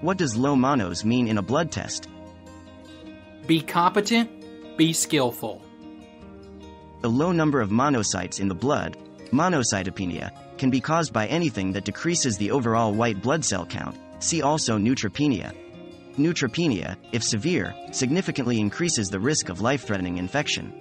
What does low monos mean in a blood test? Be competent, be skillful. A low number of monocytes in the blood, monocytopenia, can be caused by anything that decreases the overall white blood cell count. See also neutropenia. Neutropenia, if severe, significantly increases the risk of life threatening infection.